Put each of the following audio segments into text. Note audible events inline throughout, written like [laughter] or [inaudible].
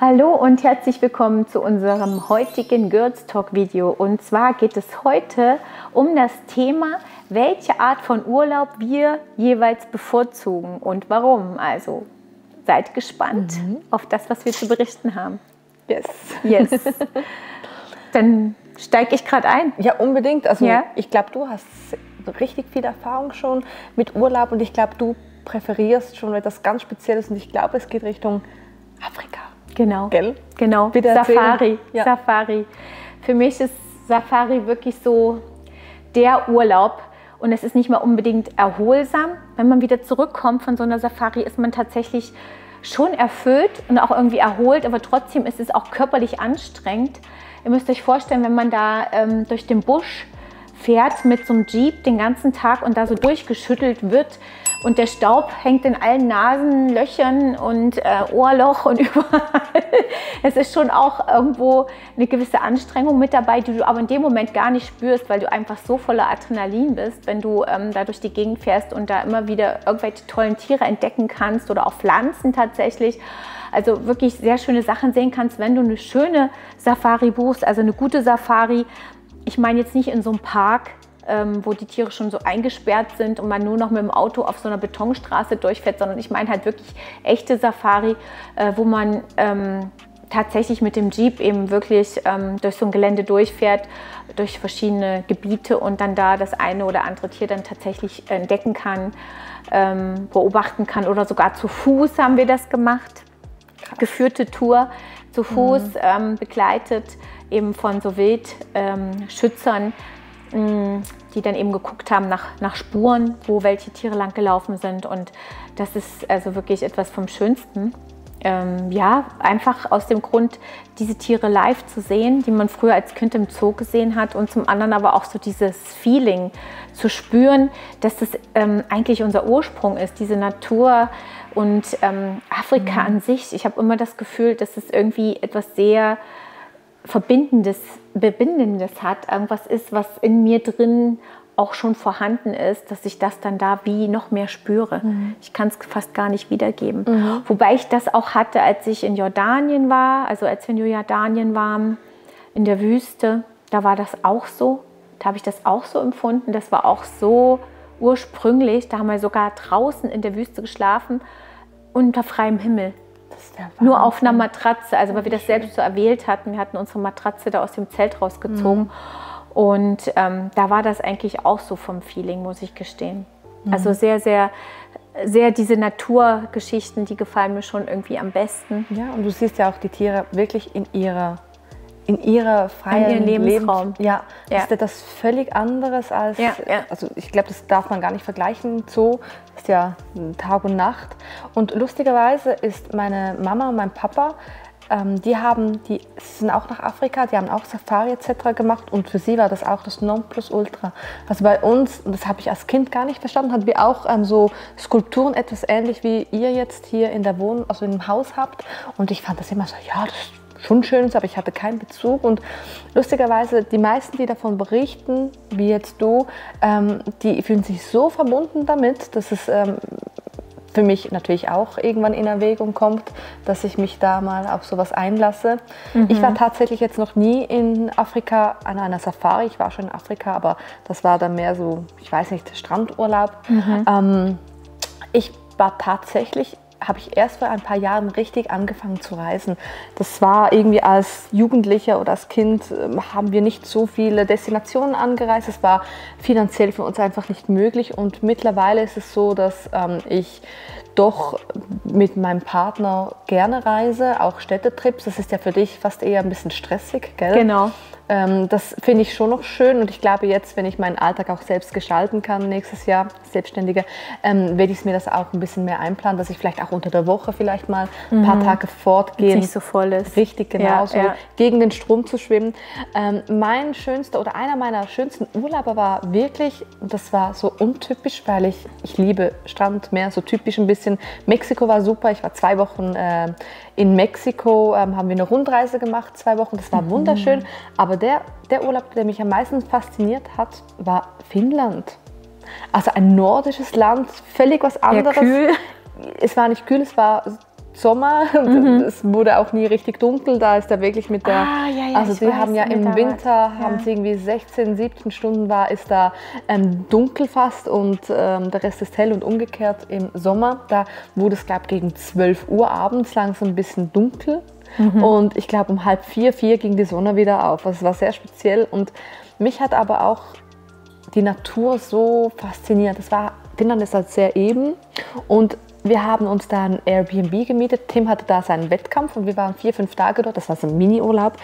Hallo und herzlich willkommen zu unserem heutigen Girls Talk Video. Und zwar geht es heute um das Thema, welche Art von Urlaub wir jeweils bevorzugen und warum. Also seid gespannt mhm. auf das, was wir zu berichten haben. Yes. Yes. [laughs] Dann steige ich gerade ein. Ja, unbedingt. Also ja? ich glaube, du hast richtig viel Erfahrung schon mit Urlaub und ich glaube, du präferierst schon etwas ganz Spezielles und ich glaube, es geht Richtung Afrika. Genau. Gell? Genau. Bitte Safari. Ja. Safari. Für mich ist Safari wirklich so der Urlaub. Und es ist nicht mal unbedingt erholsam. Wenn man wieder zurückkommt von so einer Safari, ist man tatsächlich schon erfüllt und auch irgendwie erholt, aber trotzdem ist es auch körperlich anstrengend. Ihr müsst euch vorstellen, wenn man da ähm, durch den Busch fährt mit so einem Jeep den ganzen Tag und da so durchgeschüttelt wird und der Staub hängt in allen Nasenlöchern und äh, Ohrloch und [laughs] überall. Es ist schon auch irgendwo eine gewisse Anstrengung mit dabei, die du aber in dem Moment gar nicht spürst, weil du einfach so voller Adrenalin bist, wenn du ähm, da durch die Gegend fährst und da immer wieder irgendwelche tollen Tiere entdecken kannst oder auch Pflanzen tatsächlich. Also wirklich sehr schöne Sachen sehen kannst, wenn du eine schöne Safari buchst, also eine gute Safari. Ich meine jetzt nicht in so einem Park, ähm, wo die Tiere schon so eingesperrt sind und man nur noch mit dem Auto auf so einer Betonstraße durchfährt, sondern ich meine halt wirklich echte Safari, äh, wo man ähm, tatsächlich mit dem Jeep eben wirklich ähm, durch so ein Gelände durchfährt, durch verschiedene Gebiete und dann da das eine oder andere Tier dann tatsächlich entdecken kann, ähm, beobachten kann oder sogar zu Fuß haben wir das gemacht. Geführte Tour zu Fuß, mhm. ähm, begleitet eben von so Wildschützern, die dann eben geguckt haben nach, nach Spuren, wo welche Tiere lang gelaufen sind. Und das ist also wirklich etwas vom Schönsten. Ähm, ja, einfach aus dem Grund, diese Tiere live zu sehen, die man früher als Kind im Zoo gesehen hat und zum anderen aber auch so dieses Feeling zu spüren, dass das ähm, eigentlich unser Ursprung ist, diese Natur und ähm, Afrika mhm. an sich. Ich habe immer das Gefühl, dass es irgendwie etwas sehr Verbindendes, Bebindendes hat, irgendwas ist, was in mir drin auch schon vorhanden ist, dass ich das dann da wie noch mehr spüre. Mhm. Ich kann es fast gar nicht wiedergeben. Mhm. Wobei ich das auch hatte, als ich in Jordanien war, also als wir in Jordanien waren, in der Wüste, da war das auch so. Da habe ich das auch so empfunden. Das war auch so ursprünglich. Da haben wir sogar draußen in der Wüste geschlafen, unter freiem Himmel. Nur auf einer Matratze, also weil wir das selbst so erwählt hatten. Wir hatten unsere Matratze da aus dem Zelt rausgezogen. Mhm. Und ähm, da war das eigentlich auch so vom Feeling, muss ich gestehen. Mhm. Also sehr, sehr, sehr diese Naturgeschichten, die gefallen mir schon irgendwie am besten. Ja, und du siehst ja auch die Tiere wirklich in ihrer in ihrer freien Lebensraum. Lebens ja, ja. ist das völlig anderes als, ja, ja. also ich glaube, das darf man gar nicht vergleichen. Zoo ist ja Tag und Nacht. Und lustigerweise ist meine Mama und mein Papa, ähm, die haben, die sind auch nach Afrika, die haben auch Safari etc. gemacht und für sie war das auch das Nonplusultra. Also bei uns, das habe ich als Kind gar nicht verstanden, hatten wir auch ähm, so Skulpturen etwas ähnlich wie ihr jetzt hier in der Wohnung, also im Haus habt. Und ich fand das immer so, ja, das schon schön ist, aber ich hatte keinen Bezug. Und lustigerweise, die meisten, die davon berichten, wie jetzt du, ähm, die fühlen sich so verbunden damit, dass es ähm, für mich natürlich auch irgendwann in Erwägung kommt, dass ich mich da mal auf sowas einlasse. Mhm. Ich war tatsächlich jetzt noch nie in Afrika an einer Safari. Ich war schon in Afrika, aber das war dann mehr so, ich weiß nicht, Strandurlaub. Mhm. Ähm, ich war tatsächlich habe ich erst vor ein paar Jahren richtig angefangen zu reisen. Das war irgendwie als Jugendlicher oder als Kind ähm, haben wir nicht so viele Destinationen angereist. Es war finanziell für uns einfach nicht möglich und mittlerweile ist es so, dass ähm, ich doch mit meinem Partner gerne reise, auch Städtetrips. Das ist ja für dich fast eher ein bisschen stressig, gell? Genau. Ähm, das finde ich schon noch schön und ich glaube jetzt, wenn ich meinen Alltag auch selbst gestalten kann nächstes Jahr, Selbstständige, ähm, werde ich mir das auch ein bisschen mehr einplanen, dass ich vielleicht auch unter der Woche vielleicht mal ein mhm. paar Tage fortgehen. Nicht so voll ist. Richtig, genau, ja, so ja. gegen den Strom zu schwimmen. Ähm, mein schönster oder einer meiner schönsten Urlauber war wirklich, das war so untypisch, weil ich, ich liebe Strand, Meer, so typisch ein bisschen. Mexiko war super, ich war zwei Wochen äh, in Mexiko, ähm, haben wir eine Rundreise gemacht, zwei Wochen, das war mhm. wunderschön, aber aber der, der Urlaub, der mich am meisten fasziniert hat, war Finnland. Also ein nordisches Land, völlig was anderes. Ja, kühl. Es war nicht kühl, es war Sommer. [laughs] Mhm. Es wurde auch nie richtig dunkel. Da ist er wirklich mit der. Ah, ja, ja, also sie haben ja im Winter ja. haben sie irgendwie 16, 17 Stunden war ist da ähm, dunkel fast und ähm, der Rest ist hell und umgekehrt im Sommer. Da wurde es glaube ich gegen 12 Uhr abends langsam ein bisschen dunkel. Mhm. Und ich glaube um halb vier, vier ging die Sonne wieder auf. Also es war sehr speziell und mich hat aber auch die Natur so fasziniert. Das war, Finnland ist halt sehr eben und wir haben uns da ein Airbnb gemietet. Tim hatte da seinen Wettkampf und wir waren vier, fünf Tage dort. Das war so ein Mini-Urlaub.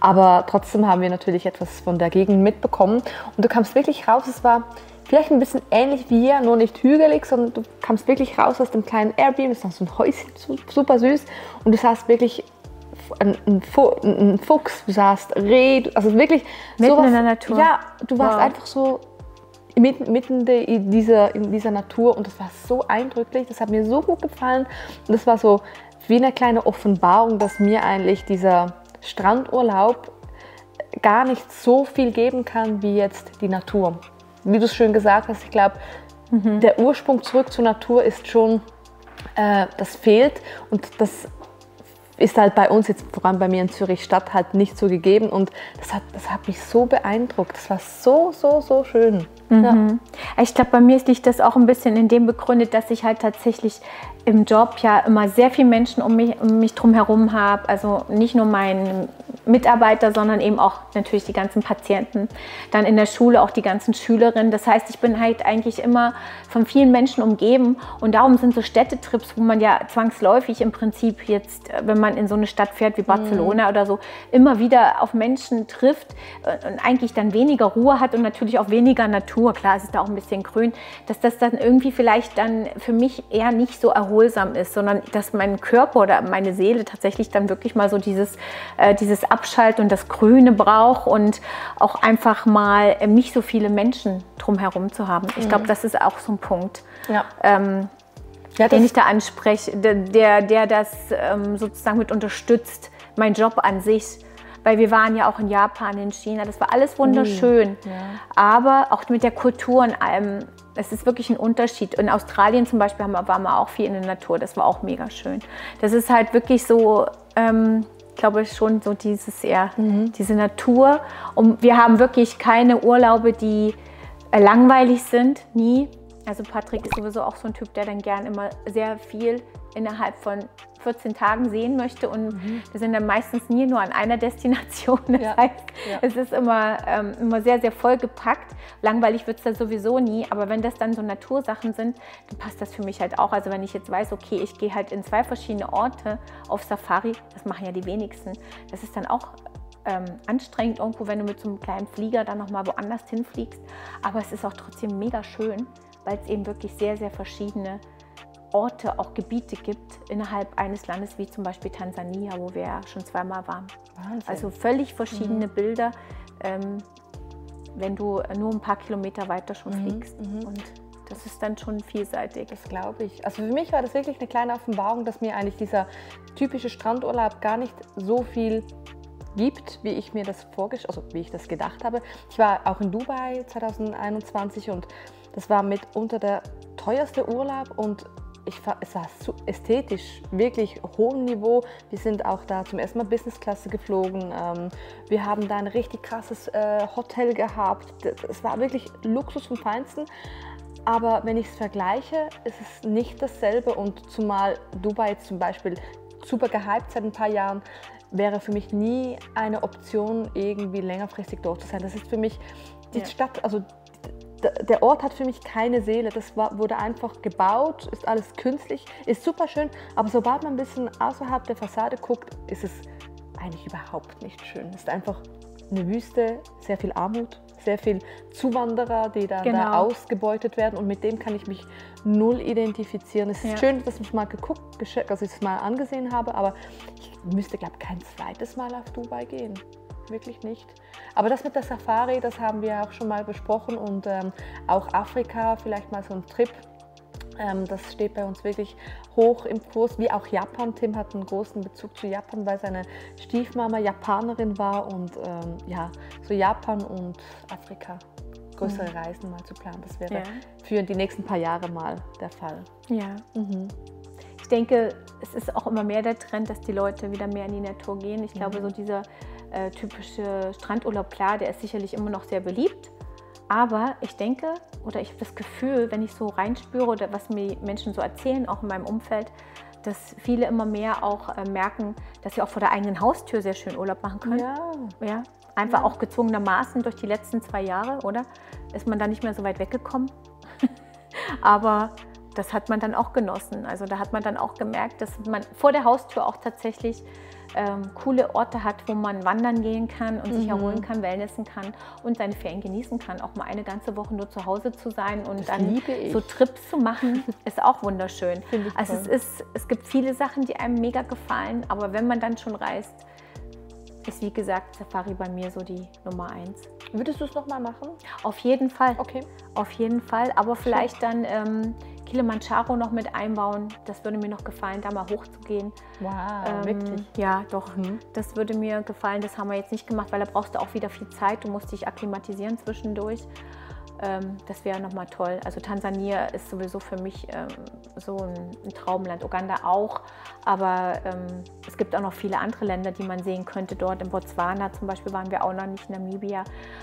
Aber trotzdem haben wir natürlich etwas von der Gegend mitbekommen. Und du kamst wirklich raus. Es war vielleicht ein bisschen ähnlich wie hier, nur nicht hügelig, sondern du kamst wirklich raus aus dem kleinen Airbnb. Es war so ein Häuschen, super süß. Und du sahst wirklich ein, ein, Fuchs, du sahst Reh, also wirklich mitten sowas, in der Natur. Ja, du warst wow. einfach so mitten, mitten in, dieser, in dieser Natur und das war so eindrücklich, das hat mir so gut gefallen und das war so wie eine kleine Offenbarung, dass mir eigentlich dieser Strandurlaub gar nicht so viel geben kann wie jetzt die Natur. Wie du es schön gesagt hast, ich glaube, mhm. der Ursprung zurück zur Natur ist schon, äh, das fehlt und das ist halt bei uns jetzt, vor allem bei mir in Zürich Stadt, halt nicht so gegeben. Und das hat, das hat mich so beeindruckt. Das war so, so, so schön. Mhm. Ja. Ich glaube, bei mir liegt das auch ein bisschen in dem begründet, dass ich halt tatsächlich im Job ja immer sehr viele Menschen um mich, um mich drum herum habe. Also nicht nur meine Mitarbeiter, sondern eben auch natürlich die ganzen Patienten. Dann in der Schule auch die ganzen Schülerinnen. Das heißt, ich bin halt eigentlich immer von vielen Menschen umgeben. Und darum sind so Städtetrips, wo man ja zwangsläufig im Prinzip jetzt, wenn man in so eine Stadt fährt wie Barcelona mhm. oder so, immer wieder auf Menschen trifft und eigentlich dann weniger Ruhe hat und natürlich auch weniger Natur. Klar, es ist da auch ein bisschen grün, dass das dann irgendwie vielleicht dann für mich eher nicht so erholsam ist, sondern dass mein Körper oder meine Seele tatsächlich dann wirklich mal so dieses, äh, dieses Abschalten und das Grüne braucht und auch einfach mal äh, nicht so viele Menschen drumherum zu haben. Ich glaube, mhm. das ist auch so ein Punkt. Ja. Ähm, ja, den ich da anspreche, der, der das ähm, sozusagen mit unterstützt, mein Job an sich. Weil wir waren ja auch in Japan, in China, das war alles wunderschön. Mhm. Ja. Aber auch mit der Kultur und allem, es ist wirklich ein Unterschied. In Australien zum Beispiel haben, waren wir auch viel in der Natur. Das war auch mega schön. Das ist halt wirklich so, ähm, glaube ich, schon so dieses eher, mhm. diese Natur. Und wir haben wirklich keine Urlaube, die äh, langweilig sind, nie. Also Patrick ist sowieso auch so ein Typ, der dann gern immer sehr viel innerhalb von 14 Tagen sehen möchte. Und mhm. wir sind dann meistens nie nur an einer [laughs] Destination. Das ja. heißt, ja. es ist immer, ähm, immer sehr, sehr vollgepackt. Langweilig wird es da sowieso nie. Aber wenn das dann so Natursachen sind, dann passt das für mich halt auch. Also wenn ich jetzt weiß, okay, ich gehe halt in zwei verschiedene Orte auf Safari, das machen ja die wenigsten. Das ist dann auch ähm, anstrengend irgendwo, wenn du mit so einem kleinen Flieger dann nochmal woanders hinfliegst. Aber es ist auch trotzdem mega schön, weil es eben wirklich sehr, sehr verschiedene Orte, auch Gebiete gibt innerhalb eines Landes, wie zum Beispiel Tansania, wo wir ja schon zweimal waren. Wahnsinn. Also völlig verschiedene mhm. Bilder, ähm, wenn du nur ein paar Kilometer weiter schon mhm. fliegst. Mhm. Und das ist dann schon vielseitig. Das glaube ich. Also für mich war das wirklich eine kleine Offenbarung, dass mir eigentlich dieser typische Strandurlaub gar nicht so viel gibt, wie ich mir das vorgestellt, also wie ich das gedacht habe. Ich war auch in Dubai 2021 und das war mitunter der teuerste Urlaub und ich es war so ästhetisch wirklich hohem Niveau. Wir sind auch da zum ersten Mal Business-Klasse geflogen. Ähm, wir haben da ein richtig krasses äh, Hotel gehabt. Es war wirklich Luxus vom Feinsten. Aber wenn ich es vergleiche, ist es nicht dasselbe. Und zumal Dubai zum Beispiel super gehypt seit ein paar Jahren, wäre für mich nie eine Option, irgendwie längerfristig dort zu sein. Das ist für mich die ja. Stadt, also der Ort hat für mich keine Seele. Das war, wurde einfach gebaut, ist alles künstlich, ist super schön. Aber sobald man ein bisschen außerhalb der Fassade guckt, ist es eigentlich überhaupt nicht schön. Es ist einfach eine Wüste, sehr viel Armut, sehr viel Zuwanderer, die dann genau. da ausgebeutet werden. Und mit dem kann ich mich null identifizieren. Es ist ja. schön, dass ich mal geguckt, also ich es mal angesehen habe, aber ich müsste, glaube ich, kein zweites Mal auf Dubai gehen wirklich nicht. Aber das mit der Safari, das haben wir auch schon mal besprochen und ähm, auch Afrika, vielleicht mal so ein Trip. Ähm, das steht bei uns wirklich hoch im Kurs, wie auch Japan. Tim hat einen großen Bezug zu Japan, weil seine Stiefmama Japanerin war und ähm, ja, so Japan und Afrika größere mhm. Reisen mal zu planen. Das wäre ja. für die nächsten paar Jahre mal der Fall. Ja. Mhm denke, es ist auch immer mehr der Trend, dass die Leute wieder mehr in die Natur gehen. Ich glaube, mhm. so dieser äh, typische Strandurlaub, klar, der ist sicherlich immer noch sehr beliebt. Aber ich denke oder ich habe das Gefühl, wenn ich so reinspüre oder was mir Menschen so erzählen, auch in meinem Umfeld, dass viele immer mehr auch äh, merken, dass sie auch vor der eigenen Haustür sehr schön Urlaub machen können. Ja. ja? Einfach ja. auch gezwungenermaßen durch die letzten zwei Jahre, oder? Ist man da nicht mehr so weit weggekommen. [laughs] Aber das hat man dann auch genossen. Also da hat man dann auch gemerkt, dass man vor der Haustür auch tatsächlich ähm, coole Orte hat, wo man wandern gehen kann und mhm. sich erholen kann, wellnessen kann und seine Ferien genießen kann. Auch mal eine ganze Woche nur zu Hause zu sein und das dann so Trips zu machen, [laughs] ist auch wunderschön. Also es, ist, es gibt viele Sachen, die einem mega gefallen, aber wenn man dann schon reist, ist wie gesagt Safari bei mir so die Nummer eins. Würdest du es nochmal machen? Auf jeden Fall. Okay. Auf jeden Fall, aber vielleicht dann ähm, Kilimanjaro noch mit einbauen. Das würde mir noch gefallen, da mal hochzugehen. Wow, ähm, wirklich? Ja, doch. Mhm. Das würde mir gefallen. Das haben wir jetzt nicht gemacht, weil da brauchst du auch wieder viel Zeit. Du musst dich akklimatisieren zwischendurch. Ähm, das wäre nochmal toll. Also Tansania ist sowieso für mich ähm, so ein, ein, Traumland. Uganda auch. Aber ähm, es gibt auch noch viele andere Länder, die man sehen könnte. Dort in Botswana zum Beispiel waren wir auch noch nicht, Namibia.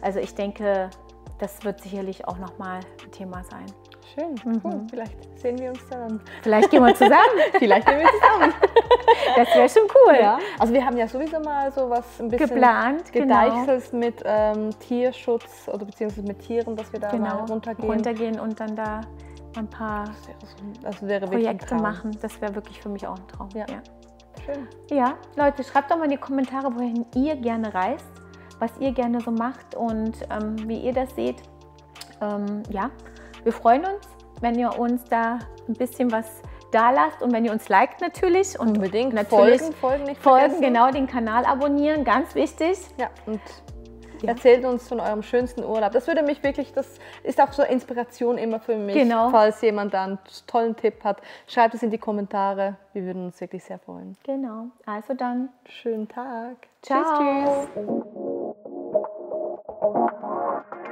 Also ich denke, das wird sicherlich auch nochmal ein Thema sein. Schön, mhm. cool. Vielleicht sehen wir uns dann. Vielleicht gehen wir zusammen. Vielleicht gehen wir zusammen. [laughs] [laughs] das wäre schon cool. Ja. Also wir haben ja sowieso mal so was ein bisschen geplant, gedeichselt genau. mit ähm, Tierschutz oder beziehungsweise mit Tieren, dass wir da genau. mal runtergehen. Runtergehen und dann da ein paar das wäre so, Projekte machen. Das wäre wirklich für mich auch ein Traum. Ja. ja. Schön. Ja, Leute, schreibt doch mal in die Kommentare, wohin ihr gerne reist, was ihr gerne so macht und ähm, wie ihr das seht. Ähm, ja, wir freuen uns, wenn ihr uns da ein bisschen was da lasst und wenn ihr uns liked natürlich und unbedingt natürlich folgen, folgen, nicht folgen vergessen. genau den Kanal abonnieren, ganz wichtig. Ja und ja. erzählt uns von eurem schönsten Urlaub. Das würde mich wirklich, das ist auch so Inspiration immer für mich. Genau. Falls jemand da einen tollen Tipp hat, schreibt es in die Kommentare. Wir würden uns wirklich sehr freuen. Genau. Also dann schönen Tag. Ciao. Tschüss. tschüss.